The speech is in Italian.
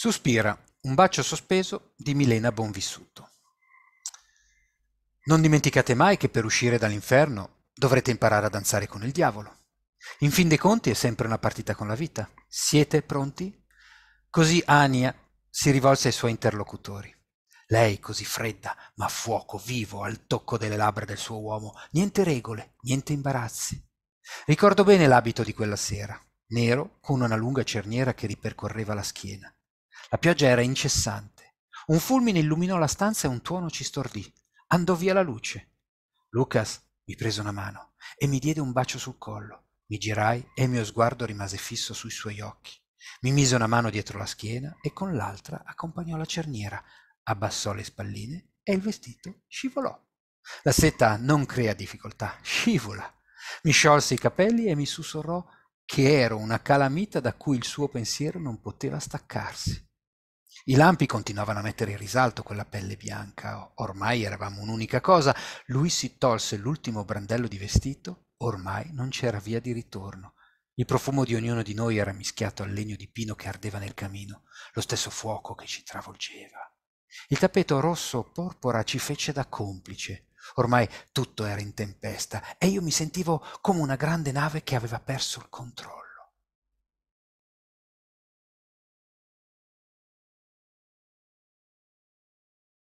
Sospira, un bacio sospeso di Milena Bonvissuto. Non dimenticate mai che per uscire dall'inferno dovrete imparare a danzare con il diavolo. In fin dei conti è sempre una partita con la vita. Siete pronti? Così Ania si rivolse ai suoi interlocutori. Lei, così fredda, ma fuoco vivo al tocco delle labbra del suo uomo, niente regole, niente imbarazzi. Ricordo bene l'abito di quella sera, nero, con una lunga cerniera che ripercorreva la schiena. La pioggia era incessante. Un fulmine illuminò la stanza e un tuono ci stordì. Andò via la luce. Lucas mi prese una mano e mi diede un bacio sul collo. Mi girai e il mio sguardo rimase fisso sui suoi occhi. Mi mise una mano dietro la schiena e con l'altra accompagnò la cerniera, abbassò le spalline e il vestito scivolò. La seta non crea difficoltà, scivola. Mi sciolse i capelli e mi sussurrò che ero una calamita da cui il suo pensiero non poteva staccarsi. I lampi continuavano a mettere in risalto quella pelle bianca. Ormai eravamo un'unica cosa. Lui si tolse l'ultimo brandello di vestito. Ormai non c'era via di ritorno. Il profumo di ognuno di noi era mischiato al legno di pino che ardeva nel camino, lo stesso fuoco che ci travolgeva. Il tappeto rosso porpora ci fece da complice. Ormai tutto era in tempesta e io mi sentivo come una grande nave che aveva perso il controllo.